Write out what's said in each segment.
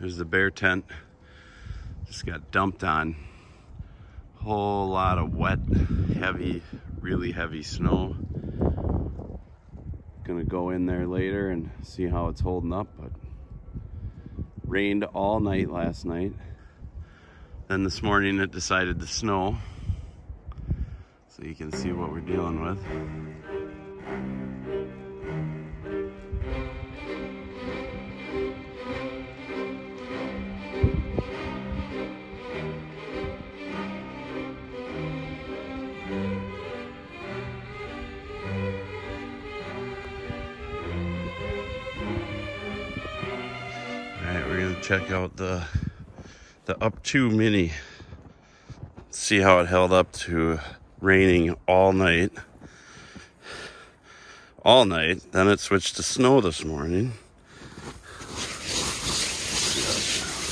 There's the bear tent. Just got dumped on. Whole lot of wet, heavy, really heavy snow. Gonna go in there later and see how it's holding up, but rained all night last night. Then this morning it decided to snow. So you can see what we're dealing with. Check out the the up two mini. See how it held up to raining all night. All night. Then it switched to snow this morning.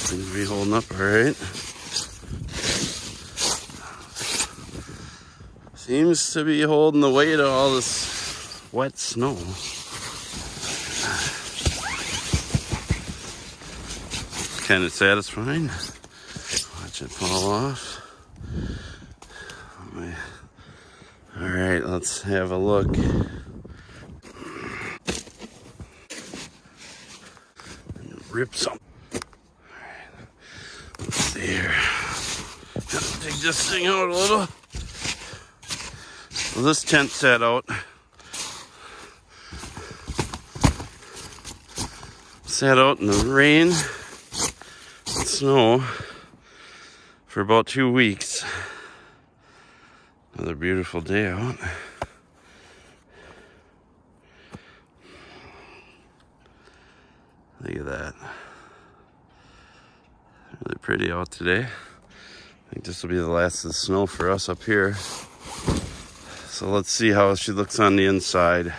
Seems to be holding up all right. Seems to be holding the weight of all this wet snow. Kind of satisfying. Watch it fall off. All right, let's have a look. Rip some. Let's see here. Gotta dig this thing out a little. Well, this tent sat out. Sat out in the rain snow for about two weeks. Another beautiful day out. Look at that. Really pretty out today. I think this will be the last of the snow for us up here. So let's see how she looks on the inside.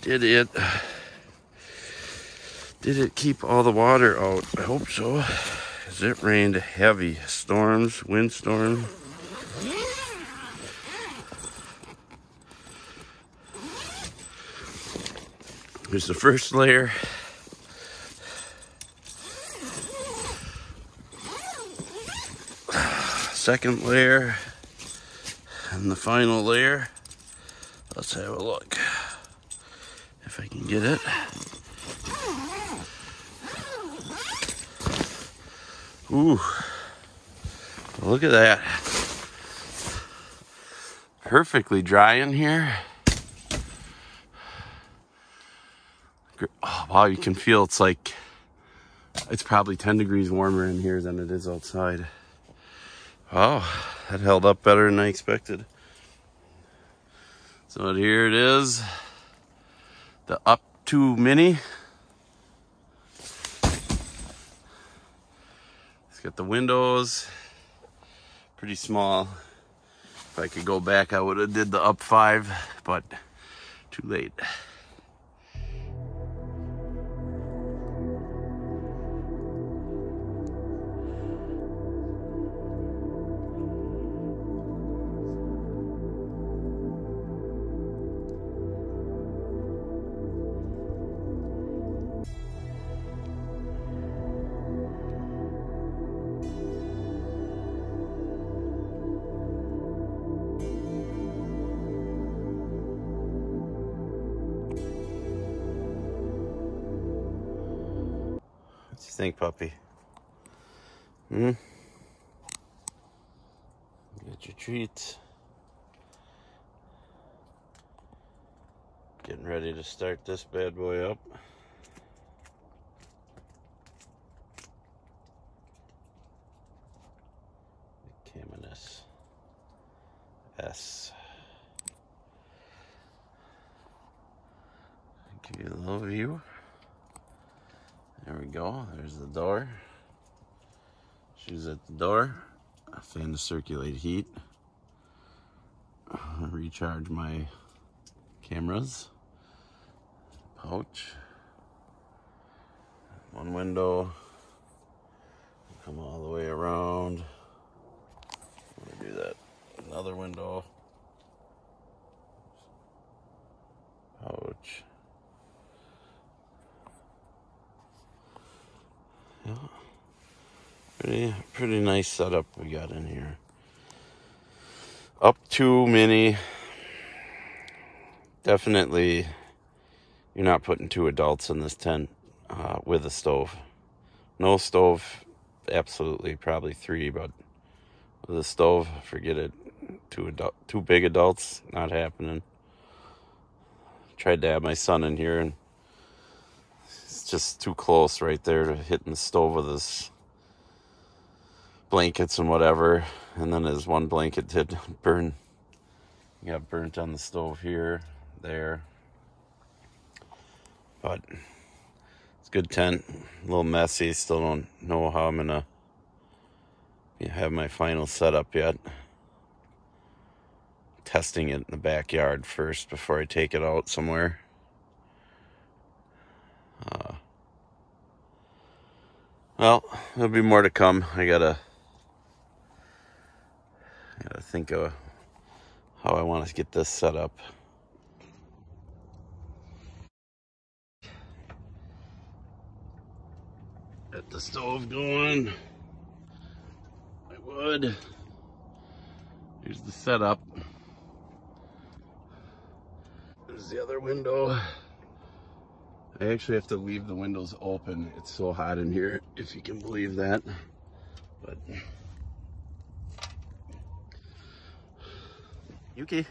Did it did it keep all the water out? I hope so. As it rained heavy storms, windstorm. Here's the first layer. Second layer. And the final layer. Let's have a look. If I can get it. Ooh, look at that. Perfectly dry in here. Oh, wow, you can feel it's like, it's probably 10 degrees warmer in here than it is outside. Wow, that held up better than I expected. So here it is, the Up 2 Mini. Got the windows, pretty small. If I could go back, I would have did the up five, but too late. Think, puppy? Hmm? Get your treats. Getting ready to start this bad boy up. Caminus S. Give you a little view. There we go. There's the door. Shoes at the door. Fan to circulate heat. Uh, recharge my cameras. Pouch. One window. Come all the way around. Do that. Another window. Pouch. Yeah. Pretty, pretty nice setup we got in here. Up 2 Mini. Definitely, you're not putting two adults in this tent uh, with a stove. No stove, absolutely, probably three, but with a stove, forget it. Two adult, two big adults, not happening. Tried to have my son in here, and just too close right there to hitting the stove with his blankets and whatever. And then his one blanket did burn. Got burnt on the stove here, there. But it's good tent. A little messy. Still don't know how I'm gonna have my final setup yet. Testing it in the backyard first before I take it out somewhere. Uh, well, there'll be more to come. I gotta, gotta think of how I want to get this set up. Get the stove going. I would. Here's the setup. There's the other window. I actually have to leave the windows open. It's so hot in here, if you can believe that. But Yuki,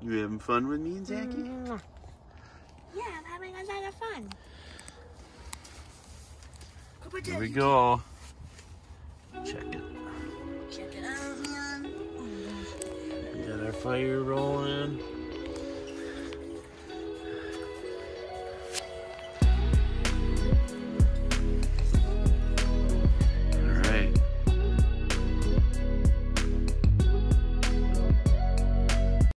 you having fun with me and Zachy? Mm. Yeah, I'm having a lot of fun. Here we go. Check it. Check it out, man. Oh, we got our fire rolling.